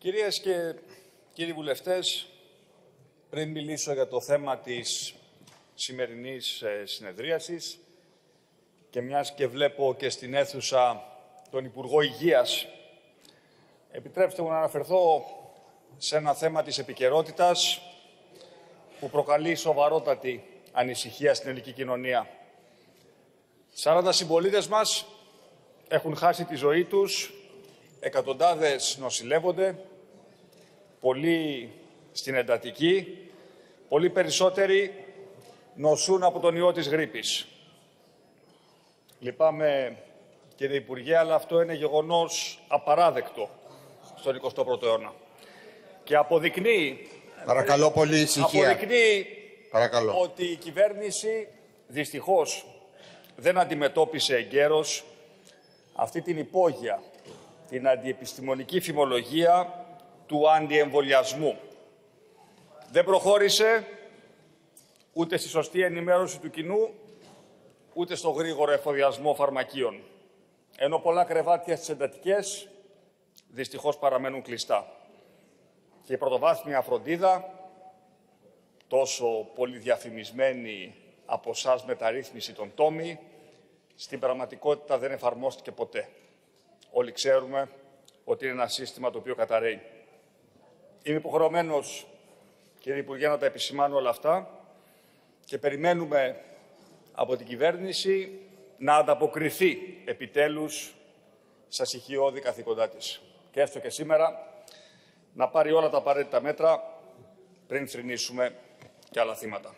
Κυρίες και κύριοι βουλευτές, πριν μιλήσω για το θέμα της σημερινής ε, συνεδρίασης και μιας και βλέπω και στην αίθουσα τον Υπουργό Υγείας, επιτρέψτε μου να αναφερθώ σε ένα θέμα της επικαιρότητας που προκαλεί σοβαρότατη ανησυχία στην ελληνική κοινωνία. 40 συμπολίτες μας έχουν χάσει τη ζωή τους, εκατοντάδες νοσηλεύονται, πολλοί στην εντατική, πολλοί περισσότεροι νοσούν από τον ιό της γρήπης. Λυπάμαι, κύριε Υπουργέ, αλλά αυτό είναι γεγονός απαράδεκτο στον 21ο αιώνα. Και αποδεικνύει... Παρακαλώ πολύ ησυχία. Αποδεικνύει Παρακαλώ. ότι η κυβέρνηση δυστυχώς δεν αντιμετώπισε εγκαίρως αυτή την υπόγεια, την αντιεπιστημονική φημολογία του αντιεμβολιασμού. Δεν προχώρησε ούτε στη σωστή ενημέρωση του κοινού, ούτε στο γρήγορο εφοδιασμό φαρμακείων. Ενώ πολλά κρεβάτια στις εντατικές δυστυχώς παραμένουν κλειστά. Και η πρωτοβάθμια φροντίδα, τόσο πολύ διαφημισμένη από εσάς μεταρρύθμιση των τόμοι, στην πραγματικότητα δεν εφαρμόστηκε ποτέ. Όλοι ξέρουμε ότι είναι ένα σύστημα το οποίο καταραίει. Είμαι υποχρεωμένος, κύριε Υπουργέ, να τα επισημάνω όλα αυτά και περιμένουμε από την κυβέρνηση να ανταποκριθεί επιτέλους στα συχειώδη καθήκοντά της. Και έστω και σήμερα να πάρει όλα τα απαραίτητα μέτρα πριν θρυνήσουμε και άλλα θύματα.